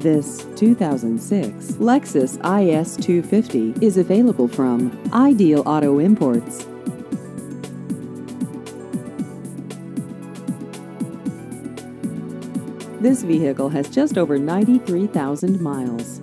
This 2006 Lexus IS 250 is available from Ideal Auto Imports. This vehicle has just over 93,000 miles.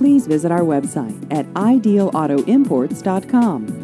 Please visit our website at idealautoimports.com.